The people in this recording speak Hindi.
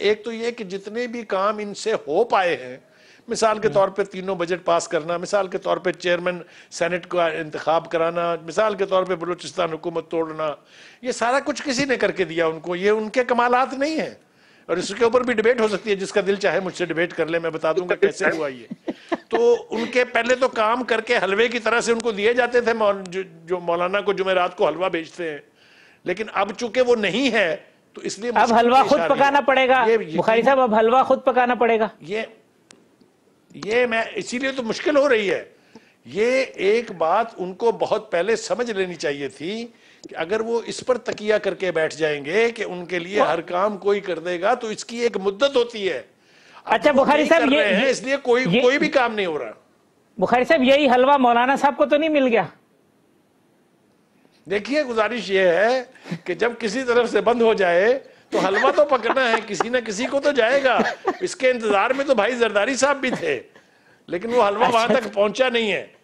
एक तो ये कि जितने भी काम इनसे हो पाए हैं मिसाल के तौर पे तीनों बजट पास करना मिसाल के तौर पे चेयरमैन सेनेट का इंतखब कराना मिसाल के तौर पे बलूचिस्तान हुकूमत तोड़ना ये सारा कुछ किसी ने करके दिया उनको ये उनके कमालात नहीं है। और इसके ऊपर भी डिबेट हो सकती है जिसका दिल चाहे मुझसे डिबेट कर ले मैं बता दूँगा कैसे हुआ ये। तो उनके पहले तो काम करके हलवे की तरह से उनको दिए जाते थे मौल, जो, जो मौलाना को जुमेरात को हलवा बेचते हैं। लेकिन अब चूँकि वो नहीं है तो इसलिए अब हलवा खुद पकाना पड़ेगा। बुखारी साहब अब हलवा खुद पकाना पड़ेगा। ये ये मैं इसीलिए तो मुश्किल हो रही है। ये एक बात उनको बहुत पहले समझ लेनी चाहिए थी कि अगर वो इस पर तकिया करके बैठ जाएँगे कि उनके लिए हर काम कोई कर देगा तो इसकी एक मुद्दत होती है। अच्छा बुखारी साहब ये, ये इसलिए कोई ये, कोई भी काम नहीं हो रहा। बुखारी साहब यही हलवा मौलाना साहब को तो नहीं मिल गया? देखिए गुजारिश ये है कि जब किसी तरफ़ से बंद हो जाए तो हलवा तो पकड़ना है किसी ना किसी को तो जाएगा इसके इंतज़ार में तो भाई जरदारी साहब भी थे लेकिन वो हलवा अच्छा। वहाँ तक पहुँचा नहीं है